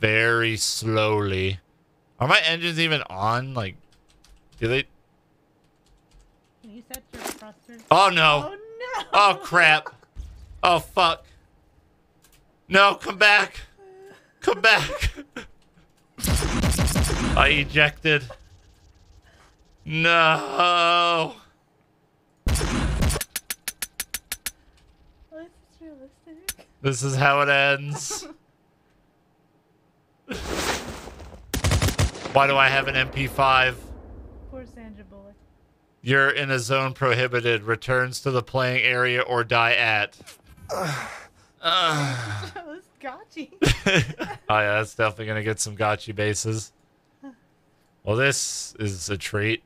very slowly. Are my engines even on? Like, do they? Can you set your thrusters? Oh no! Oh no! Oh crap! Oh fuck! No, come back! Come back! I ejected. No! Is this realistic? This is how it ends. Why do I have an MP5? Poor Sandra Bullock. You're in a zone prohibited. Returns to the playing area or die at. That was gotchy. oh yeah, that's definitely gonna get some gotcha bases. Well, this is a treat.